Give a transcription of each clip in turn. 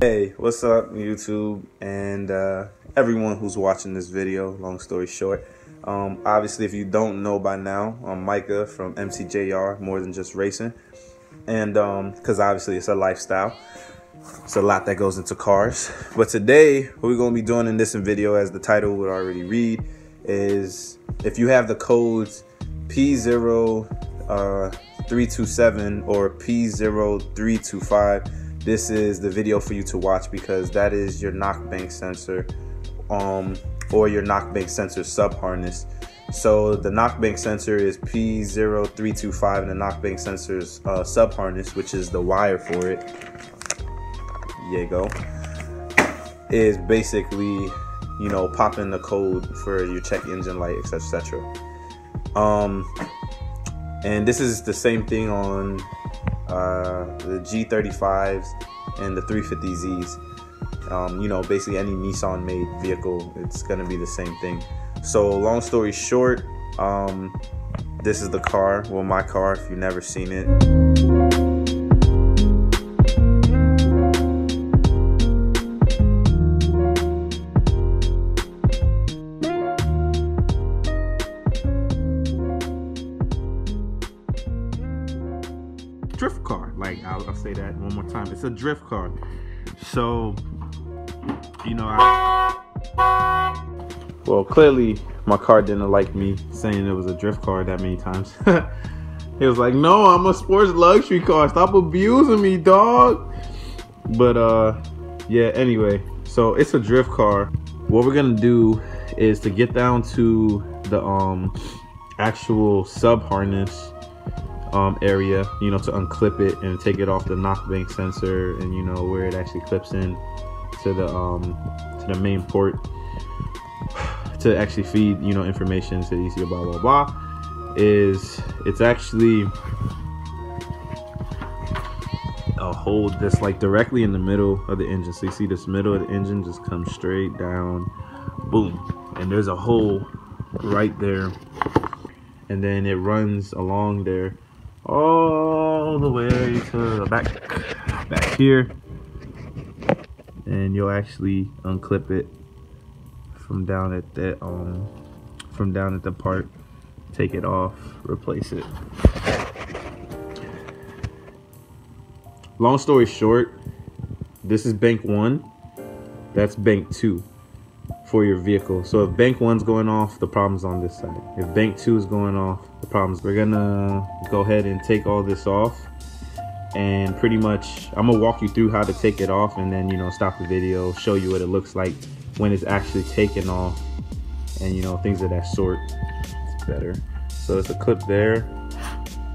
Hey, what's up YouTube and uh, everyone who's watching this video, long story short. Um, obviously, if you don't know by now, I'm Micah from MTJR, More Than Just Racing. And because um, obviously it's a lifestyle, it's a lot that goes into cars. But today, what we're going to be doing in this video, as the title would already read, is if you have the codes P0327 uh, or P0325, this is the video for you to watch because that is your knockbank sensor um, or your knockbank sensor sub harness. So the knockbank sensor is P0325 and the knockbank sensor's uh, sub harness, which is the wire for it. Yeah, go. Is basically, you know, popping the code for your check engine light, etc. etc. Um, and this is the same thing on uh, the G35s and the 350Zs. Um, you know, basically any Nissan made vehicle, it's gonna be the same thing. So, long story short, um, this is the car. Well, my car, if you've never seen it. Say that one more time. It's a drift car. So, you know, I, well, clearly my car didn't like me saying it was a drift car that many times. he was like, "No, I'm a sports luxury car. Stop abusing me, dog." But uh, yeah. Anyway, so it's a drift car. What we're gonna do is to get down to the um actual sub harness um, area, you know, to unclip it and take it off the knockbank sensor and you know where it actually clips in to the um, to the main port to actually feed you know information to the ECU blah blah blah is it's actually a hole that's like directly in the middle of the engine. So you see this middle of the engine just comes straight down, boom, and there's a hole right there and then it runs along there all the way to the back back here. And you'll actually unclip it from down at that um from down at the part. Take it off replace it. Long story short this is bank one. That's bank two for your vehicle. So if bank one's going off, the problem's on this side. If bank two is going off, the problem's. We're gonna go ahead and take all this off and pretty much I'm gonna walk you through how to take it off and then you know stop the video, show you what it looks like when it's actually taken off and you know things of that sort. It's better. So it's a clip there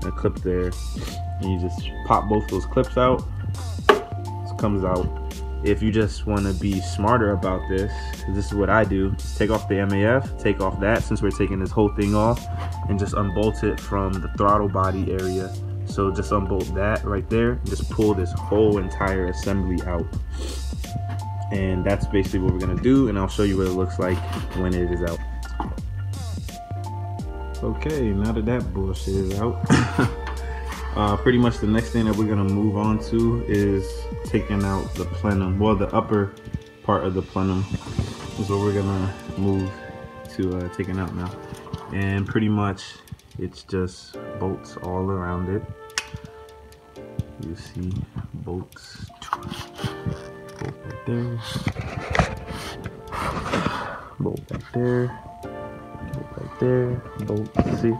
and a clip there. And you just pop both those clips out. Comes out if you just want to be smarter about this, this is what I do. Just take off the MAF, take off that since we're taking this whole thing off, and just unbolt it from the throttle body area. So just unbolt that right there, and just pull this whole entire assembly out. And that's basically what we're gonna do, and I'll show you what it looks like when it is out. Okay, now that that bullshit is out, uh, pretty much the next thing that we're gonna move on to is taking out the plenum. Well, the upper part of the plenum is what we're gonna move to uh, taking out now. And pretty much it's just bolts all around it. You see bolts, bolt right there, bolt right there, bolt right there, bolt, see?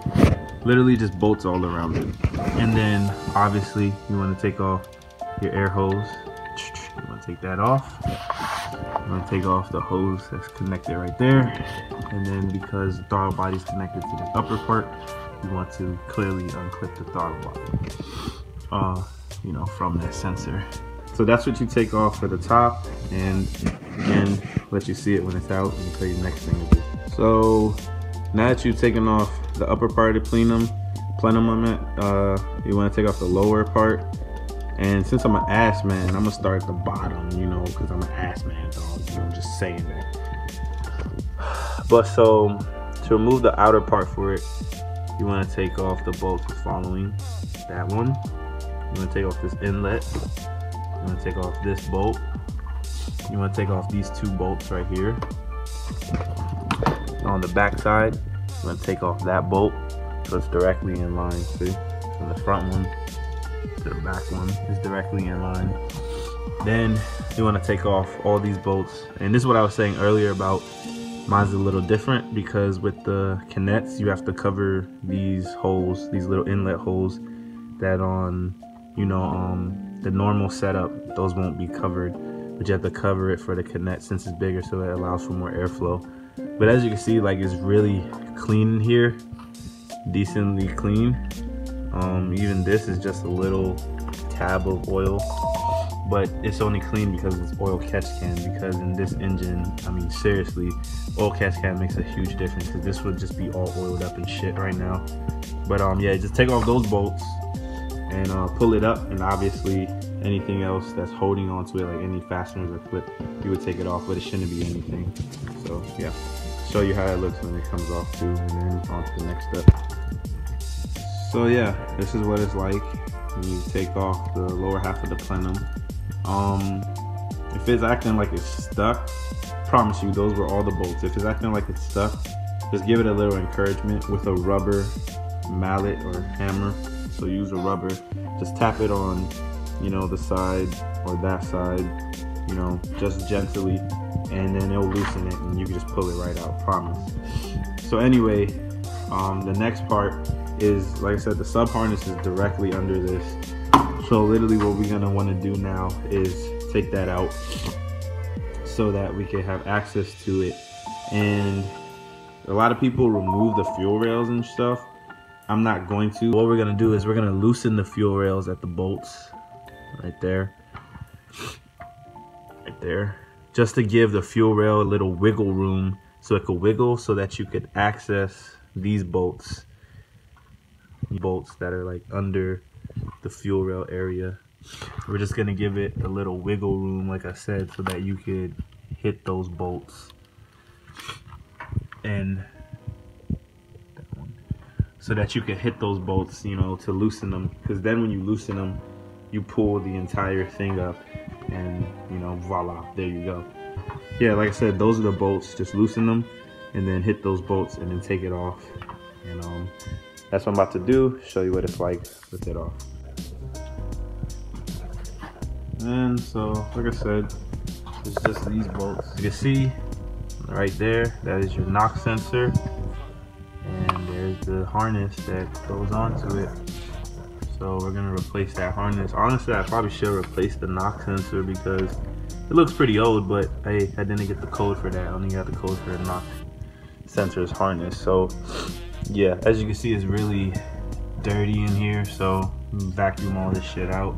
Literally just bolts all around it. And then obviously you wanna take off your air hose. You want to take that off. You want to take off the hose that's connected right there. And then because the throttle body is connected to the upper part, you want to clearly unclip the throttle body, uh, you know, from that sensor. So that's what you take off for the top and again, let you see it when it's out and tell you the next thing to do. So now that you've taken off the upper part of the plenum, plenum it, uh, you want to take off the lower part and since I'm an ass man, I'm gonna start at the bottom, you know, because I'm an ass man, dog. I'm just saying that. But so to remove the outer part for it, you want to take off the bolts following that one. You want to take off this inlet. You want to take off this bolt you want to take off these two bolts right here. On the back side, you want to take off that bolt so it's directly in line, see? From the front one to the back one is directly in line. Then you want to take off all these bolts. And this is what I was saying earlier about mine's a little different because with the Kinetix, you have to cover these holes, these little inlet holes that on, you know, um, the normal setup, those won't be covered. But you have to cover it for the Kinetix since it's bigger so it allows for more airflow. But as you can see, like it's really clean in here, decently clean. Um, even this is just a little tab of oil but it's only clean because it's oil catch can because in this engine i mean seriously oil catch can makes a huge difference because this would just be all oiled up and shit right now. But um yeah just take off those bolts and uh, pull it up and obviously anything else that's holding onto it like any fasteners or clip you would take it off but it shouldn't be anything. So yeah show you how it looks when it comes off too and then on to the next step so yeah this is what it's like when you take off the lower half of the plenum um, if it's acting like it's stuck, promise you those were all the bolts. If it's acting like it's stuck, just give it a little encouragement with a rubber mallet or hammer. So use a rubber, just tap it on, you know, the side or that side, you know, just gently, and then it'll loosen it and you can just pull it right out, promise. So anyway, um, the next part is, like I said, the sub harness is directly under this so literally what we're gonna wanna do now is take that out so that we can have access to it. And a lot of people remove the fuel rails and stuff. I'm not going to. What we're gonna do is we're gonna loosen the fuel rails at the bolts right there. Right there. Just to give the fuel rail a little wiggle room so it could wiggle so that you could access these bolts. Bolts that are like under the fuel rail area. We're just gonna give it a little wiggle room, like I said, so that you could hit those bolts. And so that you can hit those bolts, you know, to loosen them. Because then when you loosen them, you pull the entire thing up and, you know, voila, there you go. Yeah, like I said, those are the bolts. Just loosen them and then hit those bolts and then take it off. And um, that's what I'm about to do. Show you what it's like with it off. And so, like I said, it's just these bolts. You can see right there, that is your knock sensor. And there's the harness that goes onto it. So we're gonna replace that harness. Honestly, I probably should replace the knock sensor because it looks pretty old, but hey, I didn't get the code for that. I only got the code for the knock sensor's harness. So yeah, as you can see, it's really dirty in here. So vacuum all this shit out.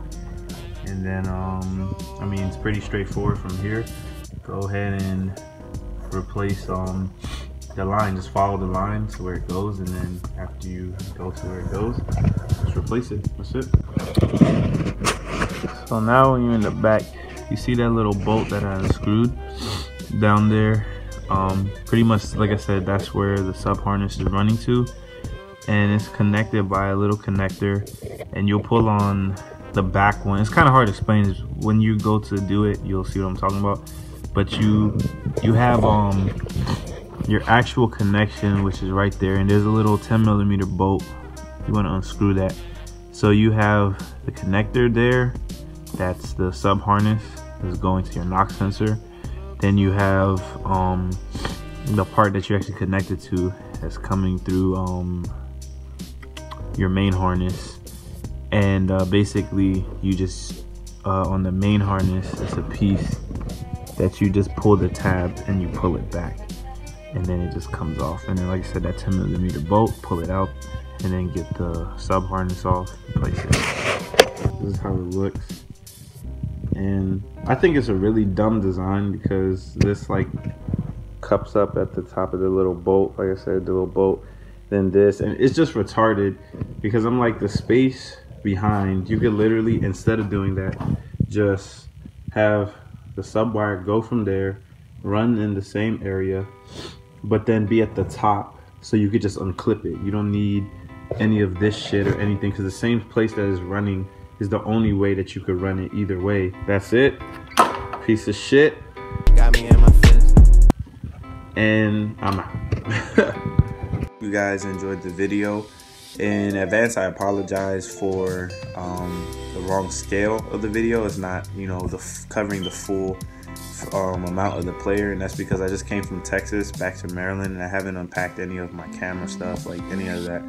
And then um, I mean it's pretty straightforward from here. Go ahead and replace um, the line. Just follow the line to where it goes and then after you go to where it goes just replace it. That's it. So now when you're in the back you see that little bolt that I unscrewed down there um, pretty much like I said that's where the sub harness is running to and it's connected by a little connector and you'll pull on the back one. It's kind of hard to explain. When you go to do it, you'll see what I'm talking about. But you you have um your actual connection, which is right there, and there's a little 10 millimeter bolt. You want to unscrew that. So you have the connector there. That's the sub harness is going to your knock sensor. Then you have um, the part that you're actually connected to that's coming through um, your main harness. And uh, basically you just uh, on the main harness it's a piece that you just pull the tab and you pull it back. And then it just comes off. And then like I said that 10 millimeter bolt pull it out and then get the sub harness off place it. This is how it looks and I think it's a really dumb design because this like cups up at the top of the little bolt like I said the little bolt then this and it's just retarded because I'm like the space behind, you could literally, instead of doing that, just have the sub wire go from there, run in the same area, but then be at the top so you could just unclip it. You don't need any of this shit or anything because the same place that is running is the only way that you could run it either way. That's it. Piece of shit. and I'm out. you guys enjoyed the video. In advance, I apologize for um, the wrong scale of the video. It's not, you know, the covering the full um, amount of the player, and that's because I just came from Texas back to Maryland, and I haven't unpacked any of my camera stuff, like any of that.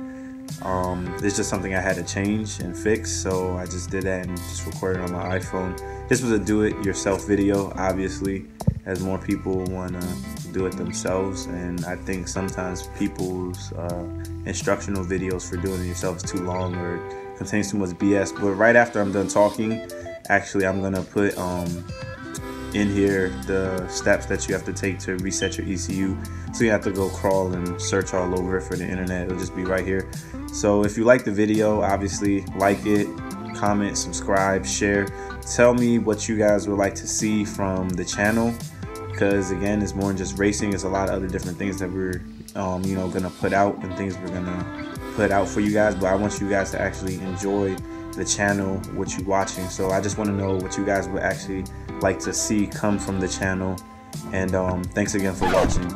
Um, it's just something I had to change and fix, so I just did that and just recorded on my iPhone. This was a do-it-yourself video, obviously, as more people want to do it themselves, and I think sometimes people's uh, instructional videos for doing it yourself is too long or contains too much BS. But right after I'm done talking, actually, I'm gonna put um, in here the steps that you have to take to reset your ECU. So you have to go crawl and search all over for the internet. It'll just be right here. So if you like the video, obviously like it, comment, subscribe, share. Tell me what you guys would like to see from the channel because again, it's more than just racing. It's a lot of other different things that we're, um, you know, gonna put out and things we're gonna put out for you guys. But I want you guys to actually enjoy the channel, what you're watching. So I just want to know what you guys would actually like to see come from the channel. And um, thanks again for watching.